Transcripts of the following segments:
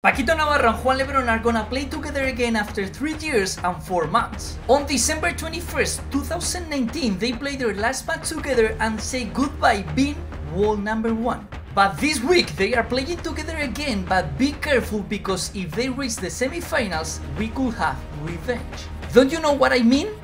Paquito Navarro and Juan Lebron are gonna play together again after 3 years and 4 months. On December 21st, 2019, they played their last match together and say goodbye being wall number 1. But this week they are playing together again, but be careful because if they reach the semifinals, we could have revenge. Don't you know what I mean?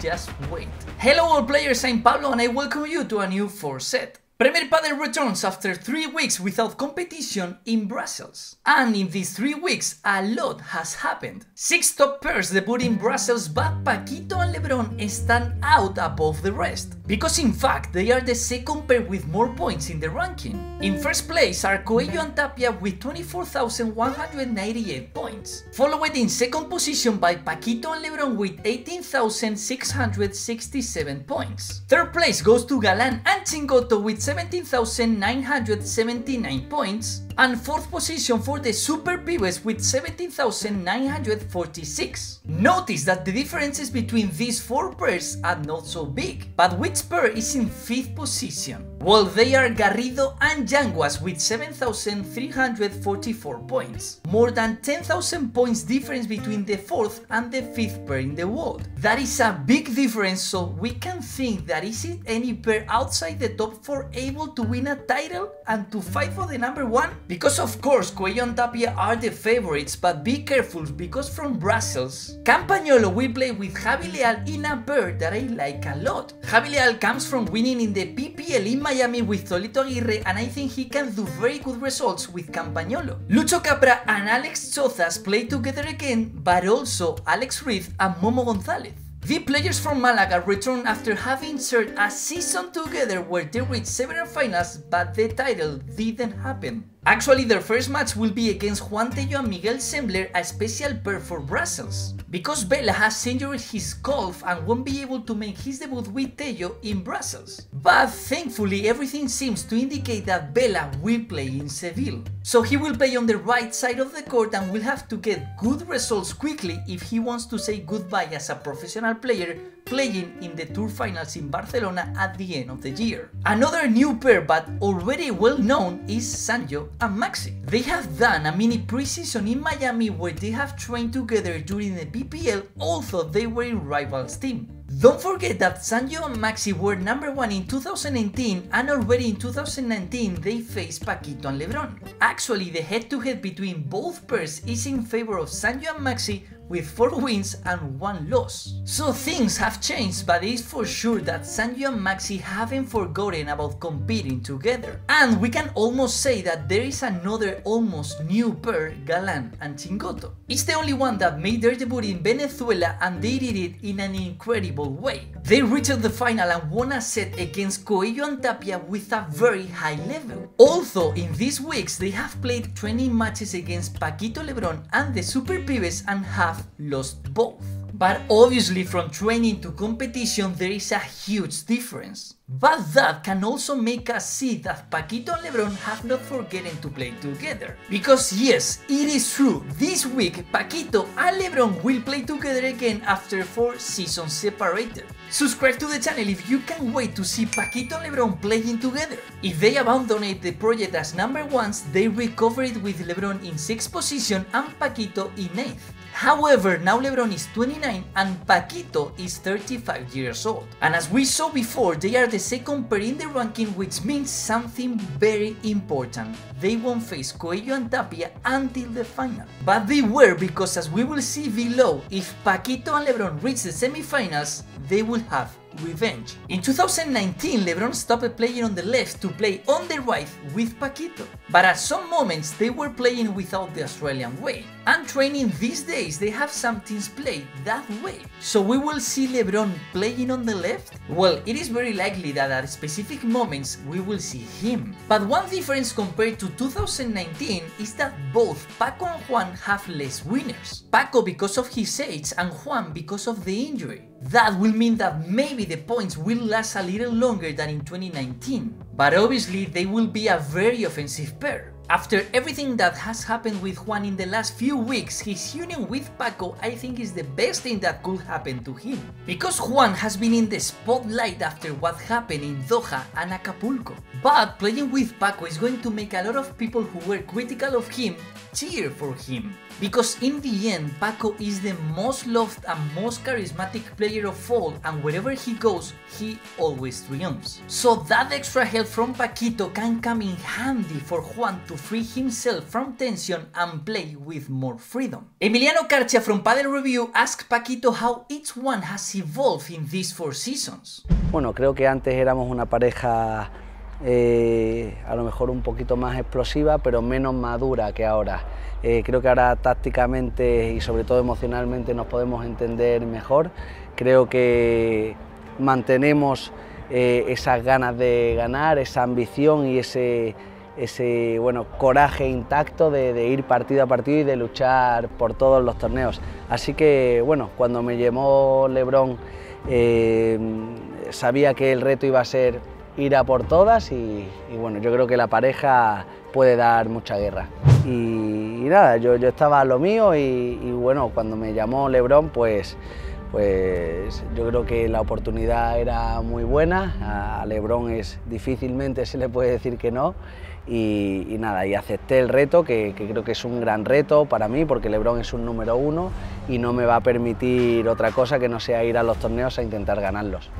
Just wait. Hello all players, I'm Pablo and I welcome you to a new 4 set. Premier Padel returns after 3 weeks without competition in Brussels. And in these 3 weeks, a lot has happened. 6 top pairs debut in Brussels, but Paquito and Lebron stand out above the rest. Because in fact, they are the second pair with more points in the ranking. In first place are Coello and Tapia with 24,198 points, followed in second position by Paquito and Lebron with 18,667 points. Third place goes to Galan and Chingotto with 17,979 points, and 4th position for the Super Pibes with 17,946. Notice that the differences between these 4 pairs are not so big, but which pair is in 5th position? Well, they are Garrido and Yanguas with 7,344 points. More than 10,000 points difference between the 4th and the 5th pair in the world. That is a big difference, so we can think that is it any pair outside the top 4 able to win a title and to fight for the number 1? Because of course Coello and Tapia are the favorites, but be careful because from Brussels, Campagnolo will play with Javi Leal in a that I like a lot. Javi Leal comes from winning in the PPL in Miami with Tolito Aguirre and I think he can do very good results with Campagnolo. Lucho Capra and Alex Chozas play together again, but also Alex Ruiz and Momo Gonzalez. The players from Malaga return after having shared a season together where they reached several finals but the title didn't happen. Actually, their first match will be against Juan Tello and Miguel Semmler, a special pair for Brussels, because Bela has injured his calf and won't be able to make his debut with Tello in Brussels. But thankfully, everything seems to indicate that Bela will play in Seville. So he will play on the right side of the court and will have to get good results quickly if he wants to say goodbye as a professional player playing in the Tour Finals in Barcelona at the end of the year. Another new pair but already well known is Sanyo and Maxi. They have done a mini preseason in Miami where they have trained together during the PPL although they were in rivals team. Don't forget that Sanyo and Maxi were number 1 in 2018 and already in 2019 they faced Paquito and Lebron. Actually the head-to-head -head between both pairs is in favor of Sanyo and Maxi with 4 wins and 1 loss. So things have changed but it's for sure that Sanyo and Maxi haven't forgotten about competing together. And we can almost say that there is another almost new pair, Galan and Chingotto. It's the only one that made their debut in Venezuela and they did it in an incredible way. They reached the final and won a set against Coello and Tapia with a very high level. Although in these weeks they have played 20 matches against Paquito Lebron and the Super Pibes and have lost both. But obviously from training to competition there is a huge difference. But that can also make us see that Paquito and Lebron have not forgotten to play together. Because yes, it is true, this week Paquito and Lebron will play together again after 4 seasons separated. Subscribe to the channel if you can't wait to see Paquito and Lebron playing together. If they abandoned the project as number ones, they recover it with Lebron in 6th position and Paquito in 8th. However, now Lebron is 29 and Paquito is 35 years old. And as we saw before, they are the second pair in the ranking which means something very important. They won't face Coello and Tapia until the final. But they beware because as we will see below, if Paquito and Lebron reach the semifinals, they will have revenge. In 2019, LeBron stopped playing on the left to play on the right with Paquito, but at some moments they were playing without the Australian way. And training these days they have some teams play that way. So we will see LeBron playing on the left? Well, it is very likely that at specific moments we will see him. But one difference compared to 2019 is that both Paco and Juan have less winners. Paco because of his age and Juan because of the injury. That will mean that maybe the points will last a little longer than in 2019, but obviously they will be a very offensive pair. After everything that has happened with Juan in the last few weeks, his union with Paco I think is the best thing that could happen to him. Because Juan has been in the spotlight after what happened in Doha and Acapulco. But playing with Paco is going to make a lot of people who were critical of him cheer for him. Because in the end, Paco is the most loved and most charismatic player of all and wherever he goes, he always triumphs. So that extra help from Paquito can come in handy for Juan to free himself from tension and play with more freedom. Emiliano Carcia from Padel Review asked Paquito how each one has evolved in these four seasons. Bueno, creo que antes éramos una pareja eh, a lo mejor un poquito más explosiva, pero menos madura que ahora. Eh, creo que ahora tácticamente y sobre todo emocionalmente nos podemos entender mejor. Creo que mantenemos eh, esas ganas de ganar, esa ambición y ese, ese bueno, coraje intacto de, de, ir partido a partido y de luchar por todos los torneos. Así que bueno, cuando me llamó Lebron eh, sabía que el reto iba a ser ir a por todas y, bueno, yo creo que la pareja puede dar mucha guerra. Y, y nada, yo, yo, estaba a lo mío y, y, bueno, cuando me llamó Lebron, pues, pues yo creo que la oportunidad era muy buena, a Lebron es difícilmente se le puede decir que no y, nada, y acepté el reto, que, que, creo que es un gran reto para mí, porque Lebron es un número uno y no me va a permitir otra cosa que no sea ir a los torneos a intentar ganarlos.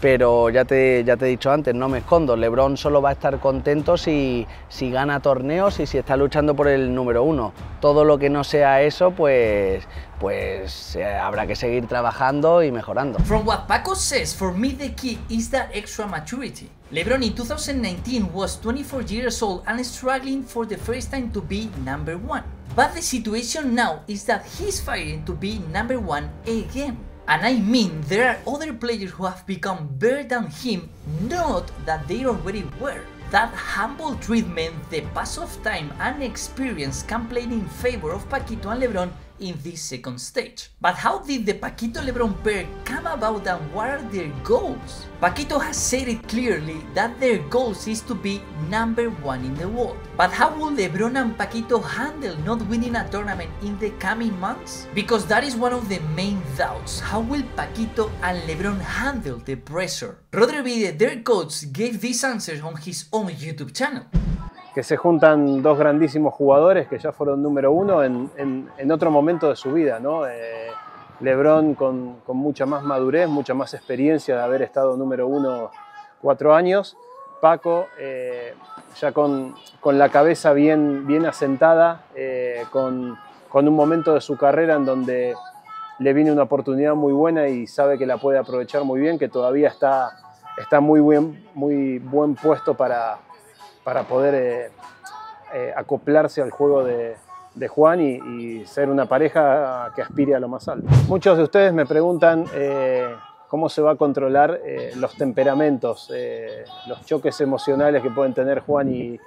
Pero ya te, ya te he dicho antes, no me escondo, Lebron solo va a estar contento si, si gana torneos y si está luchando por el número uno. Todo lo que no sea eso, pues, pues eh, habrá que seguir trabajando y mejorando. From what Paco says, for me the key is that extra maturity. LeBron in 2019 was 24 years old and struggling for the first time to be number one. But the situation now is that he's fighting to be number one again. And I mean, there are other players who have become better than him, not that they already were. That humble treatment, the pass of time and experience can play in favor of Paquito and LeBron in this second stage. But how did the Paquito Lebron pair come about and what are their goals? Paquito has said it clearly that their goals is to be number one in the world. But how will Lebron and Paquito handle not winning a tournament in the coming months? Because that is one of the main doubts. How will Paquito and Lebron handle the pressure? Rodri Ovide, their coach, gave these answers on his own YouTube channel. Que se juntan dos grandísimos jugadores que ya fueron número uno en, en, en otro momento de su vida. ¿no? Eh, Lebron con, con, mucha más madurez, mucha más experiencia de haber estado número uno cuatro años. Paco eh, ya con, con, la cabeza bien, bien asentada, eh, con, con un momento de su carrera en donde le viene una oportunidad muy buena y sabe que la puede aprovechar muy bien, que todavía está, está muy, bien, muy buen puesto para, para poder eh, eh, acoplarse al juego de, Juan y, ser una pareja que aspire a lo más alto. Muchos de ustedes me preguntan eh, cómo se va a controlar los temperamentos, los choques emocionales que pueden tener Juan y,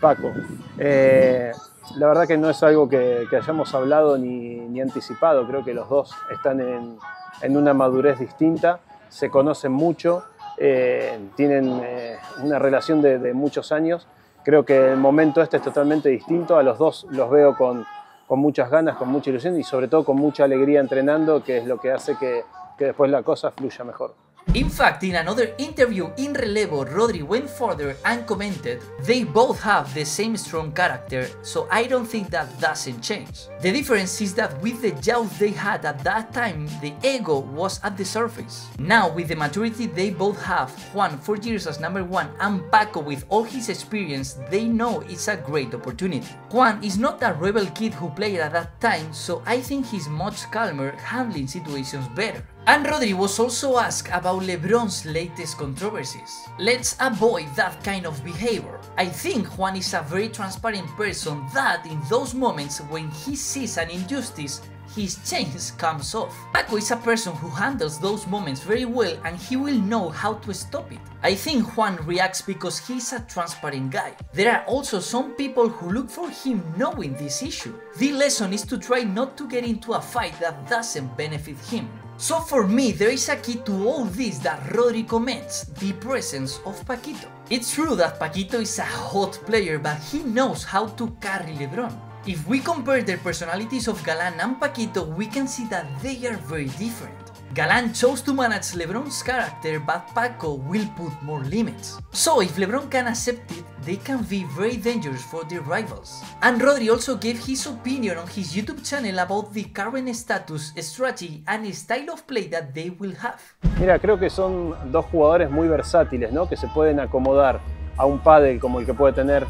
Paco. la verdad que no es algo que, hayamos hablado ni, anticipado, creo que los dos están en una madurez distinta, se conocen mucho, eh, tienen eh, una relación de, muchos años. Creo que el momento este es totalmente distinto. A los dos los veo con, muchas ganas, con mucha ilusión y sobre todo con mucha alegría entrenando, que es lo que hace que después la cosa fluya mejor. In fact, in another interview in Relevo, Rodri went further and commented, they both have the same strong character, so I don't think that doesn't change. The difference is that with the jouts they had at that time, the ego was at the surface. Now, with the maturity they both have, Juan 4 years as number 1 and Paco with all his experience, they know it's a great opportunity. Juan is not a rebel kid who played at that time, so I think he's much calmer, handling situations better. And Rodri was also asked about LeBron's latest controversies. Let's avoid that kind of behavior. I think Juan is a very transparent person that in those moments when he sees an injustice, his chains comes off. Paco is a person who handles those moments very well and he will know how to stop it. I think Juan reacts because he's a transparent guy. There are also some people who look for him knowing this issue. The lesson is to try not to get into a fight that doesn't benefit him. So for me, there is a key to all this that Rodri comments, the presence of Paquito. It's true that Paquito is a hot player, but he knows how to carry LeBron. If we compare the personalities of Galan and Paquito, we can see that they are very different. Galan chose to manage LeBron's character, but Paco will put more limits. So if LeBron can accept it, they can be very dangerous for their rivals. And Rodri also gave his opinion on his YouTube channel about the current status, strategy and style of play that they will have. Mira, creo que son dos jugadores muy versátiles, ¿no? Que se pueden acomodar a un pádel como el que puede tener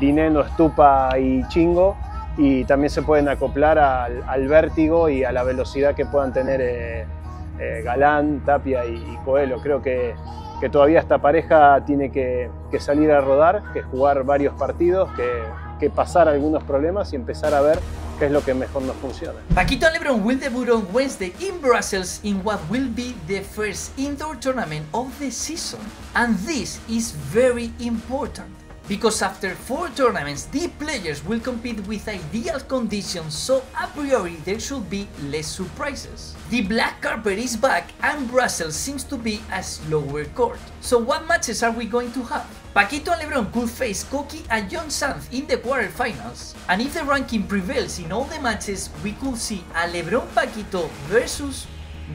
Dineno, Estupa y Chingo y también se pueden acoplar al, al vértigo y a la velocidad que puedan tener eh, eh, Galán, Tapia y, y, Coelho. Creo que, que todavía esta pareja tiene que, salir a rodar, que jugar varios partidos, que, que pasar algunos problemas y empezar a ver qué es lo que mejor nos funciona. Paquito LeBron will debut on Wednesday in Brussels in what will be the first indoor tournament of the season. And this is very important. Because after four tournaments, the players will compete with ideal conditions, so a priori there should be less surprises. The black carpet is back and Brussels seems to be a slower court. So what matches are we going to have? Paquito and LeBron could face Coki and Jon Sanz in the quarterfinals, and if the ranking prevails in all the matches, we could see a LeBron Paquito versus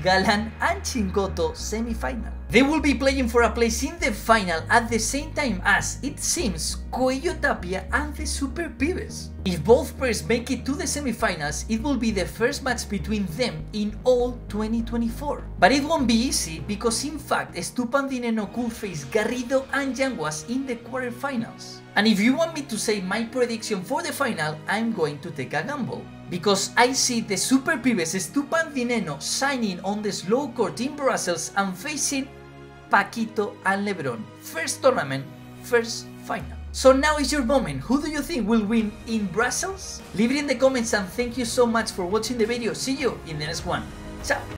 Galan and Chingotto semi-final. They will be playing for a place in the final at the same time as, it seems, Coello Tapia and the Super Pibes. If both pairs make it to the semifinals, it will be the first match between them in all 2024. But it won't be easy because in fact Stupan Di Nenno could face Garrido and Yanguas in the quarterfinals. And if you want me to say my prediction for the final, I'm going to take a gamble. Because I see the Super Pibes Stupan Di Nenno signing on the slow court in Brussels and facing Paquito and Lebron. First tournament, first final. So now is your moment. Who do you think will win in Brussels? Leave it in the comments and thank you so much for watching the video. See you in the next one. Ciao!